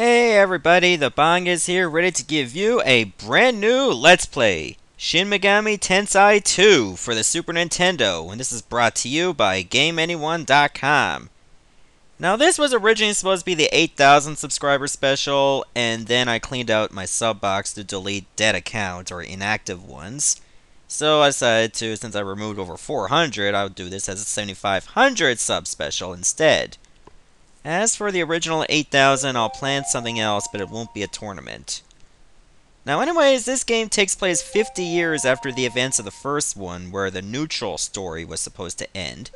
Hey everybody, the Bong is here ready to give you a brand new Let's Play Shin Megami Tensei 2 for the Super Nintendo, and this is brought to you by GameAnyone.com. Now this was originally supposed to be the 8,000 subscriber special, and then I cleaned out my sub box to delete dead accounts or inactive ones. So I decided to, since I removed over 400, I would do this as a 7,500 sub special instead. As for the original 8000, I'll plan something else, but it won't be a tournament. Now anyways, this game takes place 50 years after the events of the first one, where the neutral story was supposed to end.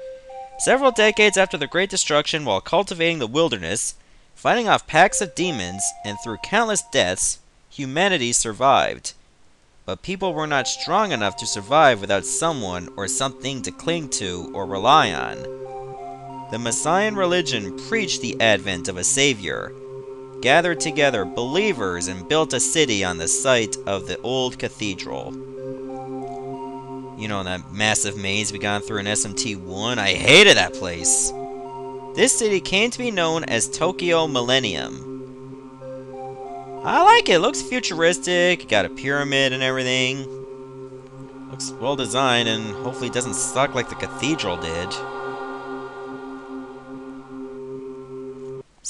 Several decades after the Great Destruction, while cultivating the wilderness, fighting off packs of demons, and through countless deaths, humanity survived. But people were not strong enough to survive without someone or something to cling to or rely on. The Messian religion preached the advent of a savior, gathered together believers, and built a city on the site of the old cathedral. You know, that massive maze we gone through in SMT1? I hated that place! This city came to be known as Tokyo Millennium. I like it. looks futuristic. Got a pyramid and everything. Looks well designed and hopefully doesn't suck like the cathedral did.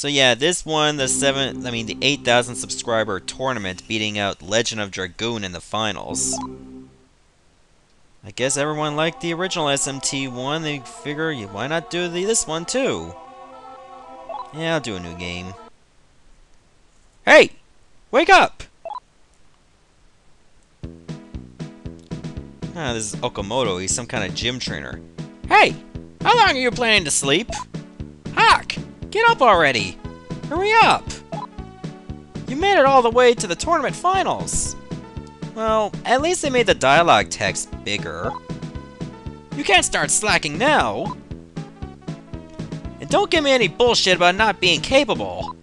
So yeah, this won the seven, I mean the 8,000 subscriber tournament, beating out Legend of Dragoon in the finals. I guess everyone liked the original SMT one. They figure, why not do the, this one too? Yeah, I'll do a new game. Hey, wake up! Ah, this is Okamoto. He's some kind of gym trainer. Hey, how long are you planning to sleep? Hawk, Get up already! Hurry up! You made it all the way to the tournament finals! Well, at least they made the dialogue text bigger. You can't start slacking now! And don't give me any bullshit about not being capable!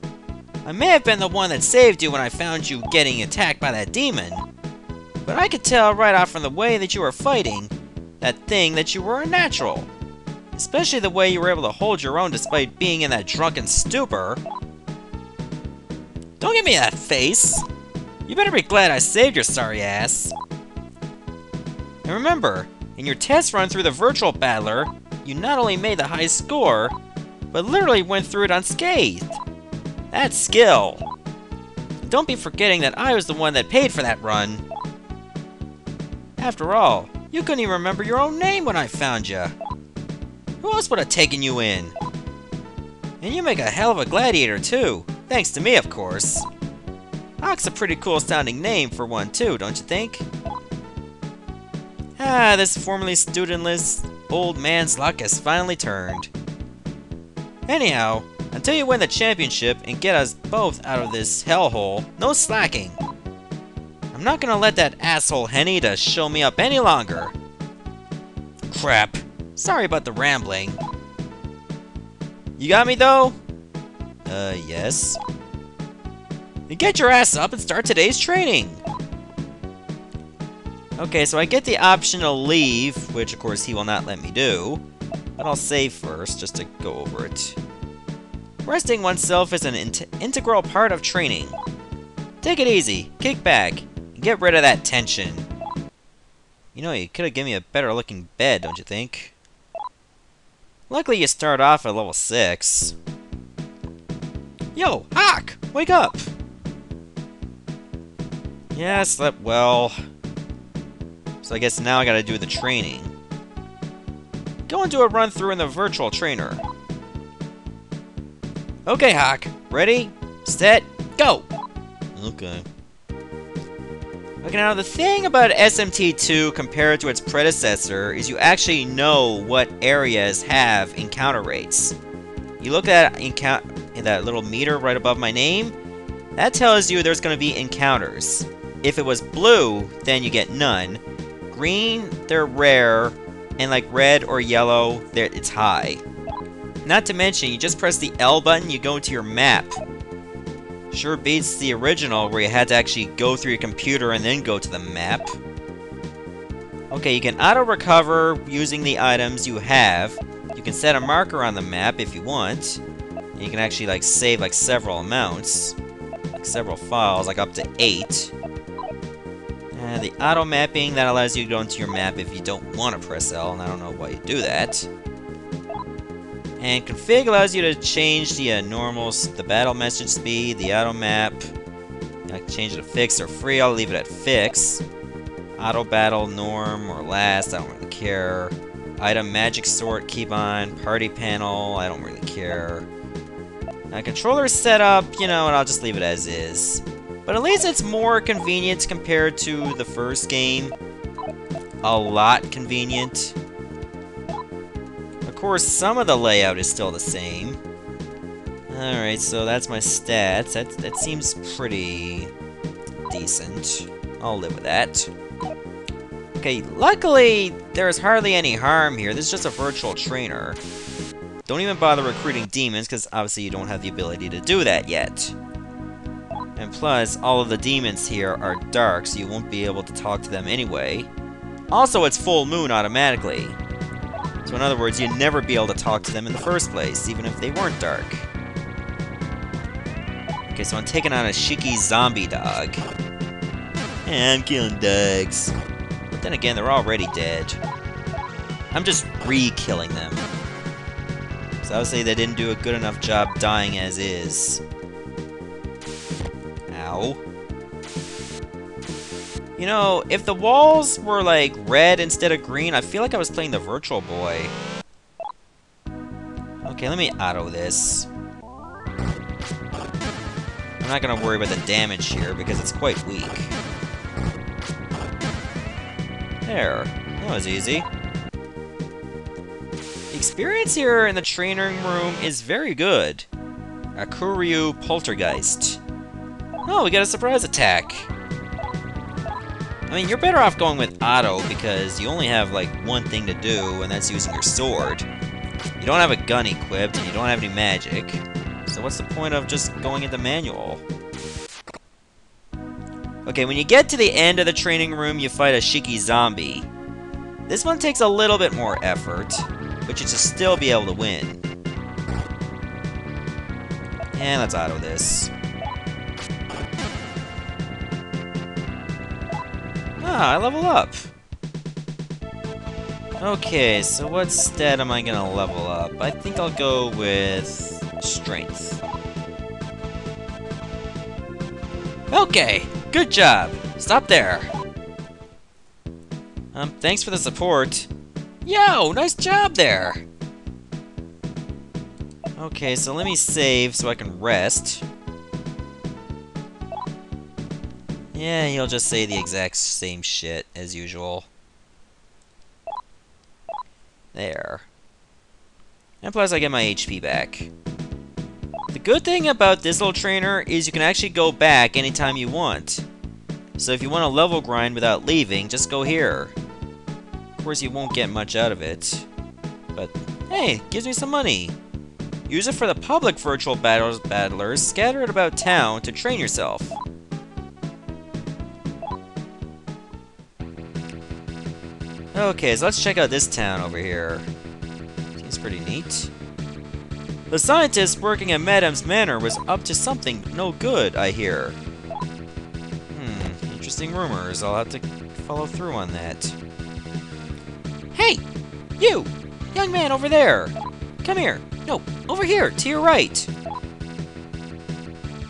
I may have been the one that saved you when I found you getting attacked by that demon, but I could tell right off from the way that you were fighting that thing that you were a natural. Especially the way you were able to hold your own despite being in that drunken stupor. Don't give me that face! You better be glad I saved your sorry ass. And remember, in your test run through the Virtual Battler, you not only made the high score, but literally went through it unscathed. That's skill. Don't be forgetting that I was the one that paid for that run. After all, you couldn't even remember your own name when I found you. Who else would have taken you in? And you make a hell of a gladiator, too. Thanks to me, of course. Hawk's a pretty cool sounding name for one, too, don't you think? Ah, this formerly studentless old man's luck has finally turned. Anyhow, until you win the championship and get us both out of this hellhole, no slacking. I'm not gonna let that asshole Henny show me up any longer. Crap. Sorry about the rambling. You got me, though? Uh, yes. Then get your ass up and start today's training! Okay, so I get the option to leave, which of course he will not let me do. But I'll save first, just to go over it. Resting oneself is an in integral part of training. Take it easy, kick back, and get rid of that tension. You know, you could have given me a better looking bed, don't you think? Luckily you start off at level 6. Yo, Hawk! Wake up! Yeah, I slept well. So I guess now I gotta do the training. Go and do a run through in the virtual trainer. Okay, Hawk. Ready, set, go! Okay. Okay, now the thing about SMT2 compared to its predecessor is you actually know what areas have encounter rates. You look at that little meter right above my name, that tells you there's going to be encounters. If it was blue, then you get none. Green, they're rare, and like red or yellow, it's high. Not to mention, you just press the L button, you go into your map. Sure beats the original where you had to actually go through your computer and then go to the map. Okay, you can auto-recover using the items you have. You can set a marker on the map if you want. And you can actually like save like several amounts. like several files, like up to eight. And the auto mapping, that allows you to go into your map if you don't want to press L, and I don't know why you do that. And config allows you to change the uh, normal, the battle message speed, the auto map. I can change it to fix or free, I'll leave it at fix. Auto battle, norm, or last, I don't really care. Item magic sort, keep on. Party panel, I don't really care. Now controller setup, you know, and I'll just leave it as is. But at least it's more convenient compared to the first game. A lot convenient. Course, some of the layout is still the same. Alright, so that's my stats. That, that seems pretty decent. I'll live with that. Okay, luckily, there's hardly any harm here. This is just a virtual trainer. Don't even bother recruiting demons, because obviously you don't have the ability to do that yet. And plus, all of the demons here are dark, so you won't be able to talk to them anyway. Also, it's full moon automatically. So in other words, you'd never be able to talk to them in the first place, even if they weren't dark. Okay, so I'm taking on a Shiki zombie dog. Yeah, I'm killing dogs. But then again, they're already dead. I'm just re-killing them. So obviously they didn't do a good enough job dying as is. Ow. You know, if the walls were like red instead of green, I feel like I was playing the Virtual Boy. Okay, let me auto this. I'm not gonna worry about the damage here because it's quite weak. There. That was easy. The experience here in the training room is very good. A Kuryu Poltergeist. Oh, we got a surprise attack. I mean, you're better off going with auto because you only have, like, one thing to do, and that's using your sword. You don't have a gun equipped, and you don't have any magic. So what's the point of just going into manual? Okay, when you get to the end of the training room, you fight a Shiki zombie. This one takes a little bit more effort, but you should still be able to win. And let's auto this. Ah, I level up. Okay, so what stat am I gonna level up? I think I'll go with strength. Okay, good job. Stop there. Um, thanks for the support. Yo, nice job there. Okay, so let me save so I can rest. Yeah, he'll just say the exact same shit as usual. There. And plus I get my HP back. The good thing about this little trainer is you can actually go back anytime you want. So if you want to level grind without leaving, just go here. Of course you won't get much out of it. But hey, gives me some money. Use it for the public virtual battles battlers scattered about town to train yourself. Okay, so let's check out this town over here. Seems pretty neat. The scientist working at Madam's Manor was up to something no good, I hear. Hmm, interesting rumors. I'll have to follow through on that. Hey! You! Young man over there! Come here! No, over here, to your right!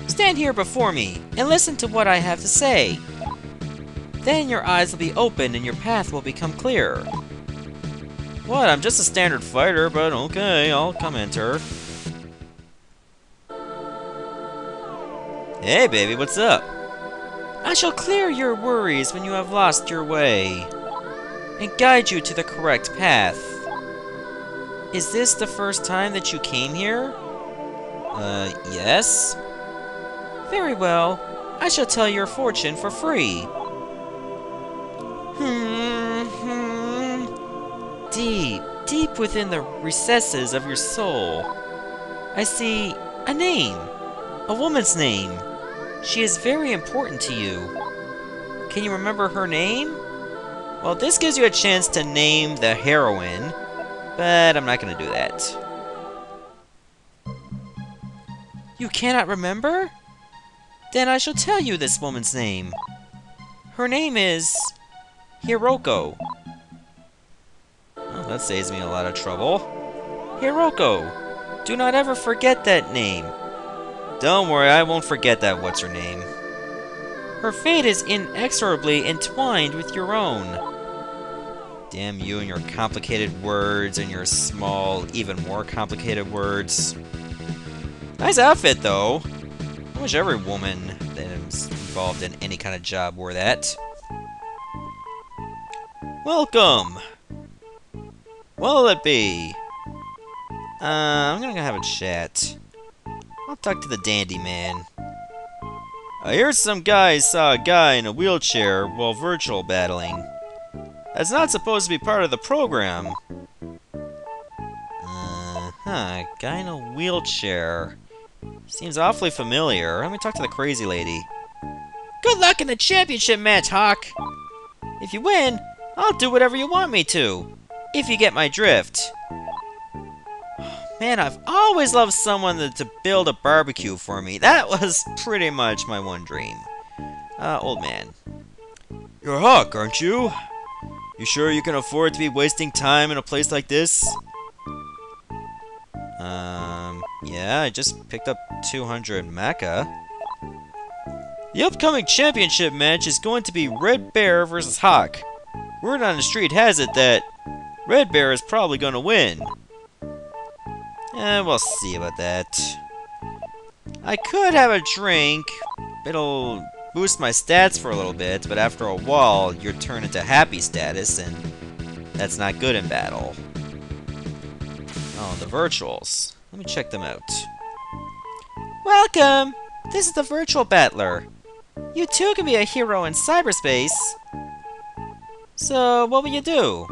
Stand here before me, and listen to what I have to say. Then your eyes will be open and your path will become clear. What? I'm just a standard fighter, but okay, I'll come enter. Hey, baby, what's up? I shall clear your worries when you have lost your way, and guide you to the correct path. Is this the first time that you came here? Uh, yes? Very well. I shall tell your fortune for free. Mm-hmm. deep, deep within the recesses of your soul, I see a name, a woman's name. She is very important to you. Can you remember her name? Well, this gives you a chance to name the heroine, but I'm not going to do that. You cannot remember? Then I shall tell you this woman's name. Her name is... Hiroko. Well, that saves me a lot of trouble. Hiroko! Do not ever forget that name. Don't worry, I won't forget that what's her name. Her fate is inexorably entwined with your own. Damn you and your complicated words and your small, even more complicated words. Nice outfit, though. I wish every woman that is involved in any kind of job wore that. Welcome! What'll it be? Uh, I'm gonna have a chat. I'll talk to the dandy man. I hear some guys saw a guy in a wheelchair while virtual battling. That's not supposed to be part of the program. Uh-huh, guy in a wheelchair. Seems awfully familiar. Let me talk to the crazy lady. Good luck in the championship match, Hawk! If you win, I'll do whatever you want me to. If you get my drift. Man, I've always loved someone to, to build a barbecue for me. That was pretty much my one dream. Uh, old man. You're Hawk, aren't you? You sure you can afford to be wasting time in a place like this? Um, yeah, I just picked up 200 macca. The upcoming championship match is going to be Red Bear versus Hawk. Word on the street has it that Red Bear is probably going to win. Eh, we'll see about that. I could have a drink. It'll boost my stats for a little bit, but after a while, you're turned into happy status, and that's not good in battle. Oh, the virtuals. Let me check them out. Welcome! This is the Virtual Battler. You too can be a hero in cyberspace. So, what will you do?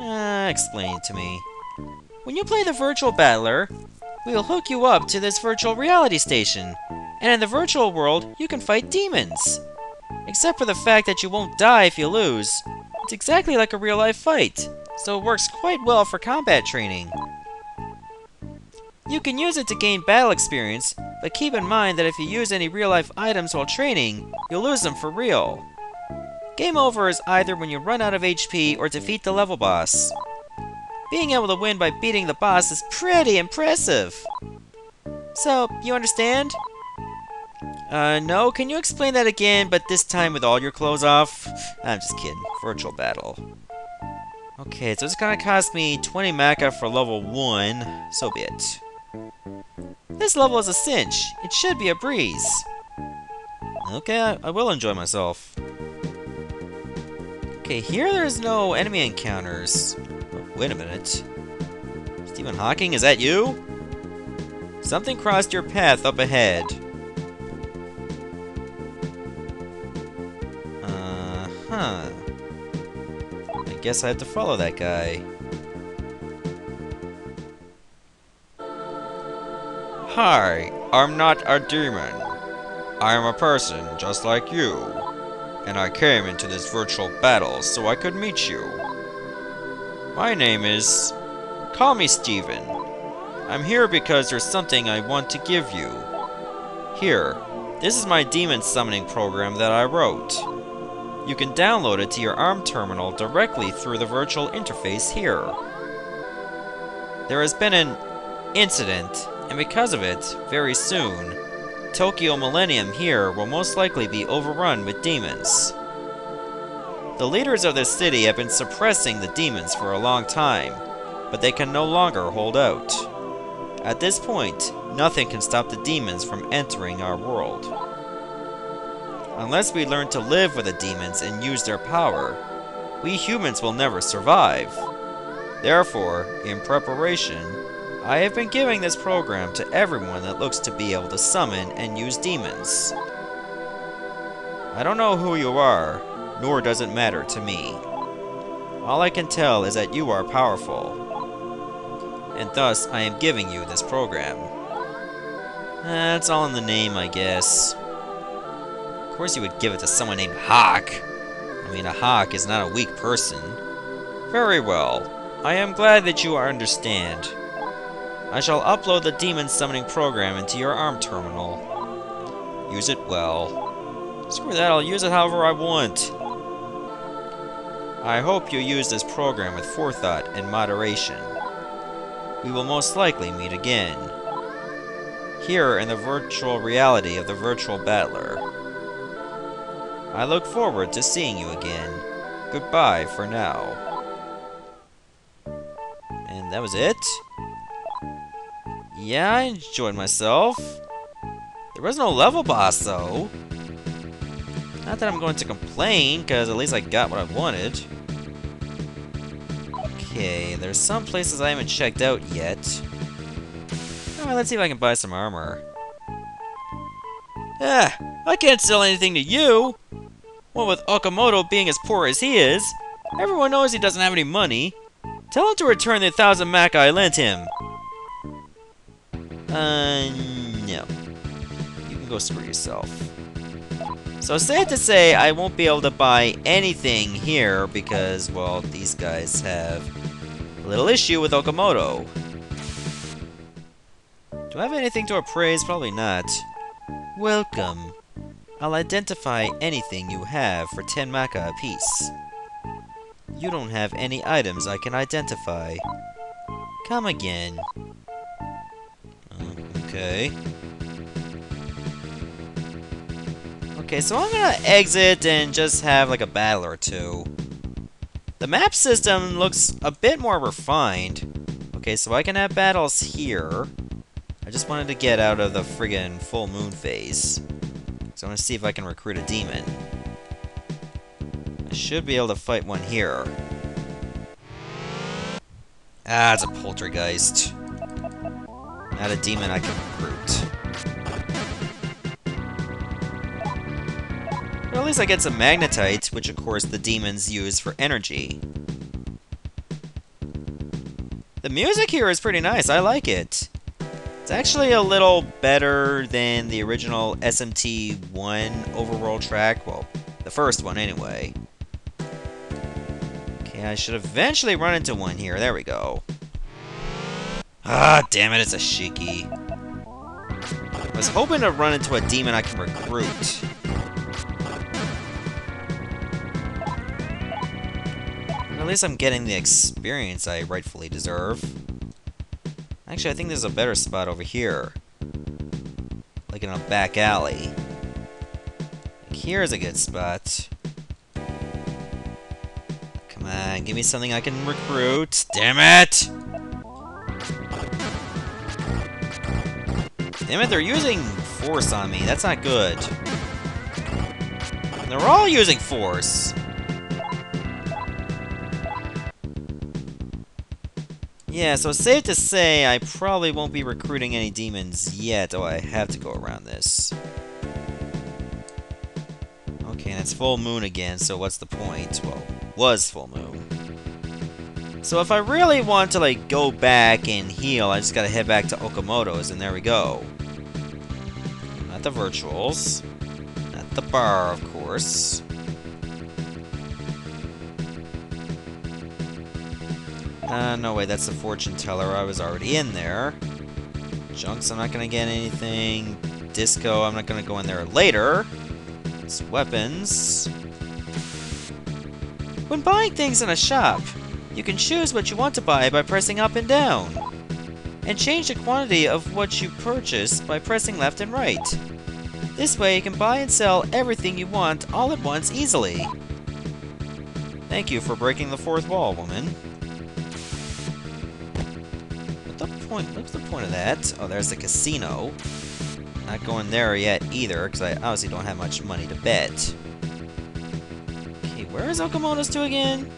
Uh, explain it to me. When you play the Virtual Battler, we'll hook you up to this virtual reality station. And in the virtual world, you can fight demons. Except for the fact that you won't die if you lose. It's exactly like a real-life fight, so it works quite well for combat training. You can use it to gain battle experience, but keep in mind that if you use any real-life items while training, you'll lose them for real. Game over is either when you run out of HP or defeat the level boss. Being able to win by beating the boss is pretty impressive. So, you understand? Uh, no, can you explain that again, but this time with all your clothes off? I'm just kidding. Virtual battle. Okay, so it's gonna cost me 20 macca for level 1. So be it. This level is a cinch. It should be a breeze. Okay, I, I will enjoy myself. Okay, here there's no enemy encounters. Oh, wait a minute. Stephen Hawking, is that you? Something crossed your path up ahead. Uh huh. I guess I have to follow that guy. Hi, I'm not a demon. I am a person just like you. And I came into this virtual battle so I could meet you. My name is... Call me Steven. I'm here because there's something I want to give you. Here, this is my demon summoning program that I wrote. You can download it to your ARM terminal directly through the virtual interface here. There has been an incident, and because of it, very soon, Tokyo Millennium here will most likely be overrun with demons. The leaders of this city have been suppressing the demons for a long time, but they can no longer hold out. At this point, nothing can stop the demons from entering our world. Unless we learn to live with the demons and use their power, we humans will never survive. Therefore, in preparation, I have been giving this program to everyone that looks to be able to summon and use demons. I don't know who you are, nor does it matter to me. All I can tell is that you are powerful, and thus I am giving you this program. That's all in the name, I guess. Of course you would give it to someone named Hawk. I mean, a hawk is not a weak person. Very well. I am glad that you understand. I shall upload the demon summoning program into your ARM terminal. Use it well. Screw that, I'll use it however I want. I hope you use this program with forethought and moderation. We will most likely meet again. Here in the virtual reality of the virtual battler. I look forward to seeing you again. Goodbye for now. And that was it? Yeah, I enjoyed myself. There was no level boss, though. Not that I'm going to complain, because at least I got what I wanted. Okay, there's some places I haven't checked out yet. Alright, let's see if I can buy some armor. Ah, I can't sell anything to you! What with Okamoto being as poor as he is, everyone knows he doesn't have any money. Tell him to return the thousand Mac I lent him. Uh, no. You can go screw yourself. So sad to say, I won't be able to buy anything here because, well, these guys have a little issue with Okamoto. Do I have anything to appraise? Probably not. Welcome. I'll identify anything you have for 10 macca apiece. You don't have any items I can identify. Come again. Okay. Okay, so I'm gonna exit and just have like a battle or two. The map system looks a bit more refined. Okay, so I can have battles here. I just wanted to get out of the friggin' full moon phase. So I'm gonna see if I can recruit a demon. I should be able to fight one here. Ah, it's a poltergeist. Not a demon I can recruit. At least I get some magnetite, which of course the demons use for energy. The music here is pretty nice, I like it. It's actually a little better than the original SMT1 overworld track, well, the first one anyway. Okay, I should eventually run into one here, there we go. Ah, damn it, it's a Shiki. I was hoping to run into a demon I can recruit. at least I'm getting the experience I rightfully deserve. Actually, I think there's a better spot over here. Like in a back alley. Like here's a good spot. Come on, give me something I can recruit. Damn it! Damn it, they're using force on me. That's not good. They're all using force. Yeah, so safe to say I probably won't be recruiting any demons yet. Oh, I have to go around this. Okay, and it's full moon again, so what's the point? Well, was full moon. So if I really want to, like, go back and heal, I just gotta head back to Okamoto's, and there we go. Not the virtuals. Not the bar, of course. Uh, no way, that's the fortune teller. I was already in there. Junks, I'm not gonna get anything. Disco, I'm not gonna go in there later. It's weapons. When buying things in a shop, you can choose what you want to buy by pressing up and down. And change the quantity of what you purchase by pressing left and right. This way you can buy and sell everything you want all at once easily. Thank you for breaking the fourth wall, woman. point? What's the point of that? Oh, there's the casino. Not going there yet either, because I obviously don't have much money to bet. Okay, where is Okamoto's to again?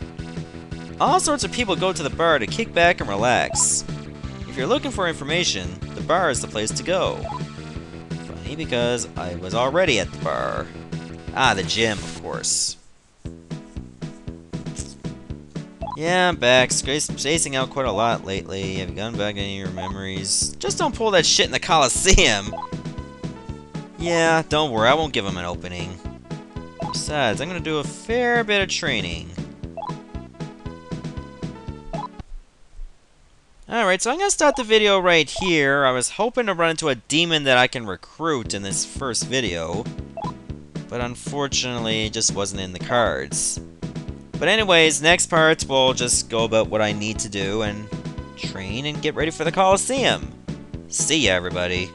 All sorts of people go to the bar to kick back and relax. If you're looking for information, the bar is the place to go. Funny because I was already at the bar. Ah, the gym, of course. Yeah, I'm back. Spacing out quite a lot lately. Have you gone back any of your memories? Just don't pull that shit in the Coliseum! Yeah, don't worry. I won't give him an opening. Besides, I'm gonna do a fair bit of training. Alright, so I'm going to start the video right here. I was hoping to run into a demon that I can recruit in this first video. But unfortunately, it just wasn't in the cards. But anyways, next part, we'll just go about what I need to do and train and get ready for the Coliseum. See ya, everybody.